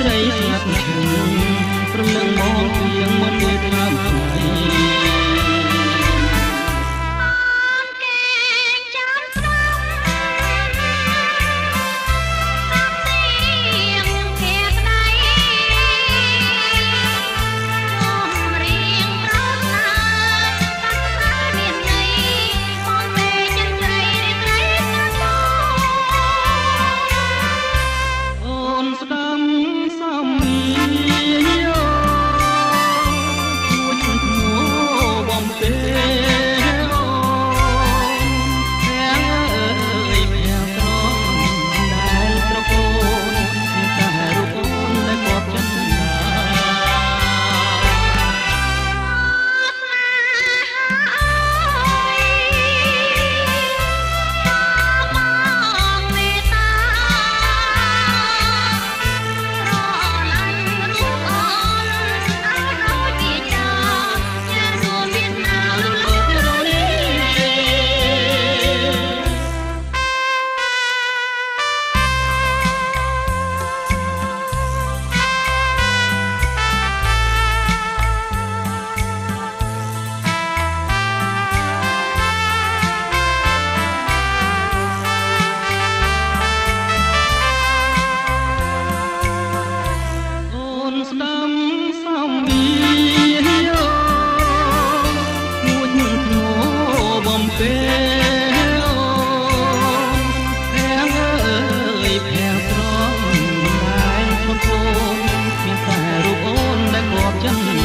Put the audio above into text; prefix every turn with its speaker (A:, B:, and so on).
A: ត្រីស្ងាត់ឈឹងប្រលឹងមកជាងមិនមាន जन्म